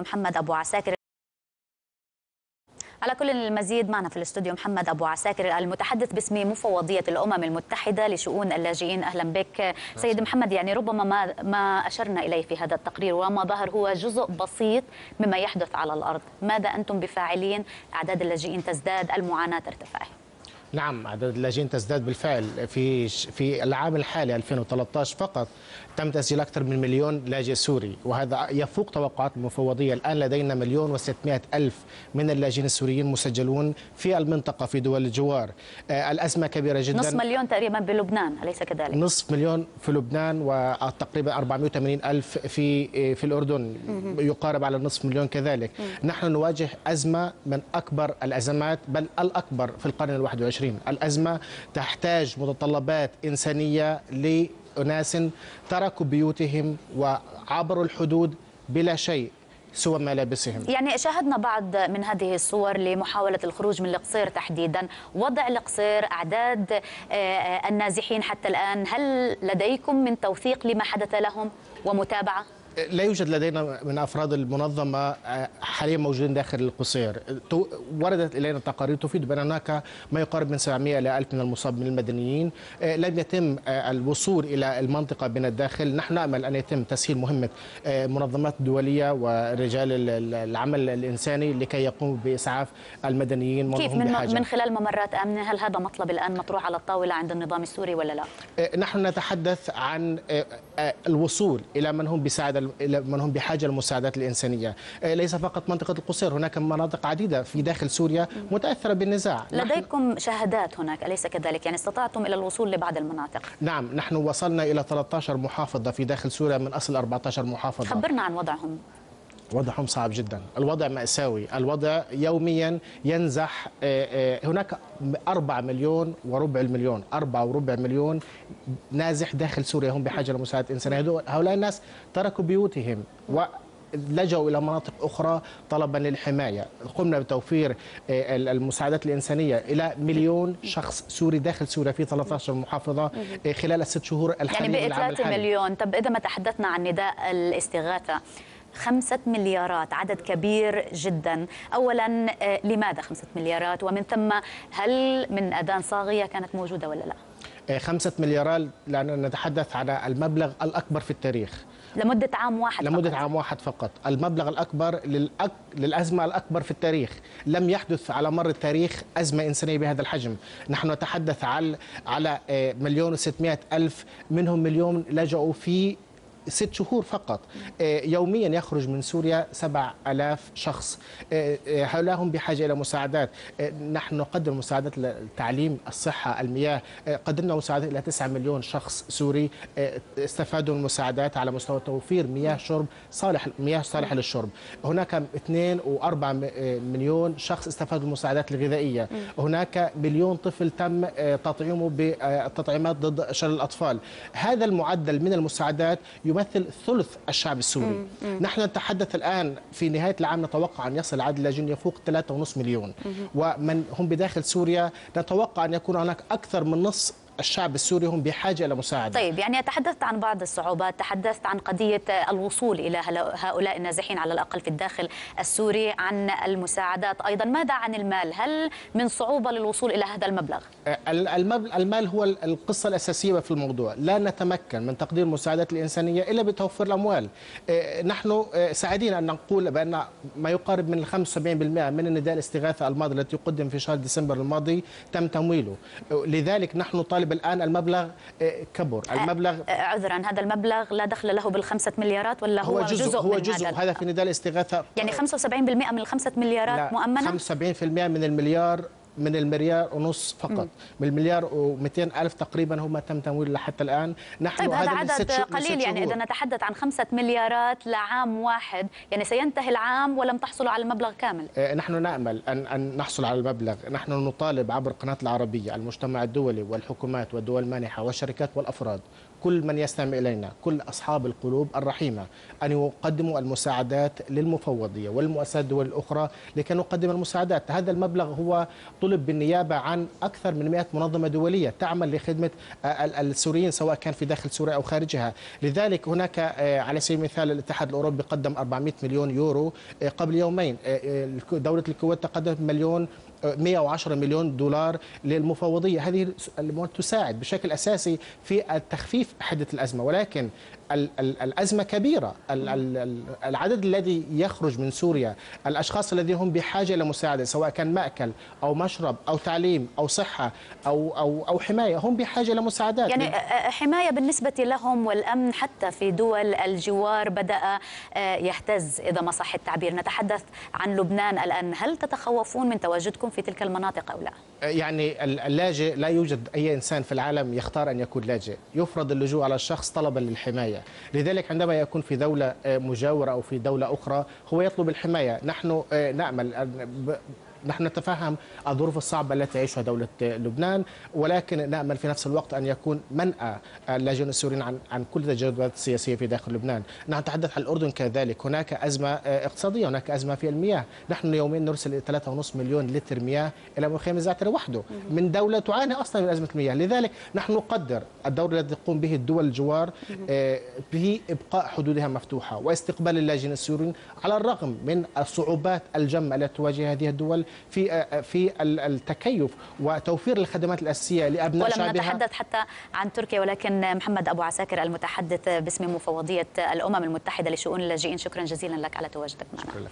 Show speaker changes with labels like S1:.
S1: محمد أبو عساكر. على كل المزيد معنا في الاستوديو محمد أبو عساكر المتحدث باسم مفوضية الأمم المتحدة لشؤون اللاجئين. أهلا بك. سيد محمد يعني ربما ما ما أشرنا إليه في هذا التقرير وما ظهر هو جزء بسيط مما يحدث على الأرض. ماذا أنتم بفاعلين؟ أعداد اللاجئين تزداد المعاناة ترتفع.
S2: نعم عدد اللاجئين تزداد بالفعل في في العام الحالي 2013 فقط. تم تسجيل أكثر من مليون لاجئ سوري وهذا يفوق توقعات المفوضية. الآن لدينا مليون وستمائة ألف من اللاجئين السوريين مسجلون في المنطقة في دول الجوار. آه الأزمة كبيرة جدا.
S1: نصف مليون تقريبا بلبنان أليس كذلك؟
S2: نصف مليون في لبنان وتقريبا 480 ألف في في الأردن. يقارب على نصف مليون كذلك. نحن نواجه أزمة من أكبر الأزمات بل الأكبر في القرن الواحد وعشرين الأزمة تحتاج متطلبات إنسانية ل أناس تركوا بيوتهم وعبروا الحدود بلا شيء سوى ملابسهم.
S1: يعني شاهدنا بعض من هذه الصور لمحاولة الخروج من القصير تحديدا. وضع القصير أعداد النازحين حتى الآن. هل لديكم من توثيق لما حدث لهم ومتابعة؟
S2: لا يوجد لدينا من أفراد المنظمة حاليا موجودين داخل القصير. وردت إلينا تقارير تفيد بأن هناك ما يقارب من 700 إلى 1000 من المصاب من المدنيين لم يتم الوصول إلى المنطقة من الداخل. نحن نأمل أن يتم تسهيل مهمة منظمات دولية ورجال العمل الإنساني لكي يقوموا بإسعاف المدنيين.
S1: كيف من, بحاجة. من خلال ممرات آمنة؟ هل هذا مطلب الآن مطروح على الطاولة عند النظام السوري ولا لا؟
S2: نحن نتحدث عن الوصول إلى من هم بسعادة من هم بحاجة للمساعدات الإنسانية، ليس فقط منطقة القصير، هناك مناطق عديدة في داخل سوريا متأثرة بالنزاع.
S1: لديكم شهادات هناك أليس كذلك؟ يعني استطعتم إلى الوصول لبعض المناطق.
S2: نعم، نحن وصلنا إلى 13 محافظة في داخل سوريا من أصل 14 محافظة.
S1: خبرنا عن وضعهم.
S2: وضعهم صعب جدا. الوضع مأساوي. الوضع يوميا ينزح هناك 4 مليون وربع المليون 4 وربع مليون نازح داخل سوريا هم بحاجة لمساعدة إنسانية هؤلاء الناس تركوا بيوتهم و لجوا إلى مناطق أخرى طلبا للحماية، قمنا بتوفير المساعدات الإنسانية إلى مليون شخص سوري داخل سوريا في 13 محافظة خلال الست شهور الحالية
S1: يعني بقي 3 مليون، طب إذا ما تحدثنا عن نداء الاستغاثة خمسة مليارات عدد كبير جدا. أولا لماذا خمسة مليارات؟ ومن ثم هل من أذان صاغية كانت موجودة ولا لا؟
S2: خمسة مليارات لأن نتحدث على المبلغ الأكبر في التاريخ.
S1: لمدة عام واحد
S2: لمدة
S1: فقط.
S2: عام واحد فقط. المبلغ الأكبر للأك... للأزمة الأكبر في التاريخ. لم يحدث على مر التاريخ أزمة إنسانية بهذا الحجم. نحن نتحدث على على مليون وستمائة ألف منهم مليون لجأوا في ست شهور فقط. يوميا يخرج من سوريا سبع ألاف شخص. هؤلاء هم بحاجة إلى مساعدات. نحن نقدم مساعدات للتعليم الصحة المياه. قدمنا مساعدات إلى 9 مليون شخص سوري. استفادوا من المساعدات على مستوى توفير مياه شرب صالح مياه صالحة للشرب. هناك 2 و4 مليون شخص استفادوا من المساعدات الغذائية. هناك مليون طفل تم تطعيمه بالتطعيمات ضد شلل الأطفال. هذا المعدل من المساعدات يمثل ثلث الشعب السوري مم. نحن نتحدث الآن في نهاية العام نتوقع أن يصل عدد اللاجئين يفوق 3.5 مليون مم. ومن هم بداخل سوريا نتوقع أن يكون هناك أكثر من نصف الشعب السوري هم بحاجة إلى مساعدة.
S1: طيب يعني تحدثت عن بعض الصعوبات تحدثت عن قضية الوصول إلى هؤلاء النازحين على الأقل في الداخل السوري عن المساعدات. أيضا ماذا عن المال؟ هل من صعوبة للوصول إلى هذا المبلغ؟
S2: المال هو القصة الأساسية في الموضوع. لا نتمكن من تقديم المساعدات الإنسانية إلا بتوفير الأموال. نحن سعيدين أن نقول بأن ما يقارب من 75% من النداء الاستغاثة الماضي التي قدم في شهر ديسمبر الماضي تم تمويله. لذلك نحن طالب الآن المبلغ كبر. المبلغ
S1: عذرا هذا المبلغ لا دخل له بالخمسة مليارات ولا هو,
S2: هو جزء,
S1: جزء
S2: هو
S1: من
S2: جزء.
S1: هذا
S2: هذا في نداء الاستغاثة.
S1: يعني 75% من الخمسة مليارات مؤمنة؟
S2: 75% من المليار من المليار ونص فقط. مم. من المليار و200 ألف تقريبا هم تم تمويله حتى الآن.
S1: نحن طيب هذا عدد قليل يعني إذا نتحدث عن خمسة مليارات لعام واحد يعني سينتهي العام ولم تحصلوا على المبلغ كامل؟
S2: آه نحن نأمل أن, أن نحصل على المبلغ. نحن نطالب عبر قناة العربية المجتمع الدولي والحكومات والدول المانحة والشركات والأفراد كل من يستمع إلينا كل أصحاب القلوب الرحيمة أن يقدموا المساعدات للمفوضية والمؤسسات الدول الأخرى لكي نقدم المساعدات. هذا المبلغ هو طلب بالنيابة عن أكثر من 100 منظمة دولية تعمل لخدمة السوريين سواء كان في داخل سوريا أو خارجها. لذلك هناك على سبيل المثال الاتحاد الأوروبي قدم 400 مليون يورو قبل يومين دولة الكويت تقدمت مليون 110 مليون دولار للمفوضية. هذه تساعد بشكل أساسي في التخفيف حدة الأزمة ولكن الأزمة كبيرة. العدد الذي يخرج من سوريا الأشخاص الذين هم بحاجة إلى مساعدة سواء كان مأكل أو مشرب أو تعليم أو صحة أو أو أو حماية هم بحاجة إلى مساعدات.
S1: يعني حماية بالنسبة لهم والأمن حتى في دول الجوار بدأ يهتز. إذا ما صح التعبير نتحدث عن لبنان الآن. هل تتخوفون من تواجدكم في تلك المناطق أو لا؟
S2: يعني اللاجئ لا يوجد أي إنسان في العالم يختار أن يكون لاجئ. يفرض اللجوء على الشخص طلبا للحماية. لذلك عندما يكون في دولة مجاورة أو في دولة أخرى هو يطلب الحماية. نحن نأمل نحن نتفهم الظروف الصعبة التي تعيشها دولة لبنان ولكن نأمل في نفس الوقت أن يكون منأى اللاجئين السوريين عن عن كل التجاوزات السياسية في داخل لبنان. نحن نتحدث عن الأردن كذلك. هناك أزمة اقتصادية هناك أزمة في المياه. نحن يوميا نرسل 3.5 مليون لتر مياه إلى مخيم الزعتر وحده. من دولة تعاني أصلا من أزمة المياه. لذلك نحن نقدر الدور الذي تقوم به الدول الجوار بإبقاء حدودها مفتوحة واستقبال اللاجئين السوريين على الرغم من الصعوبات الجمة التي تواجه هذه الدول في في التكيف وتوفير الخدمات الأساسية لأبناء
S1: ولم
S2: شعبها.
S1: نتحدث حتى عن تركيا ولكن محمد أبو عساكر المتحدث باسم مفوضية الأمم المتحدة لشؤون اللاجئين. شكرا جزيلا لك على تواجدك معنا.
S2: شكرا لك.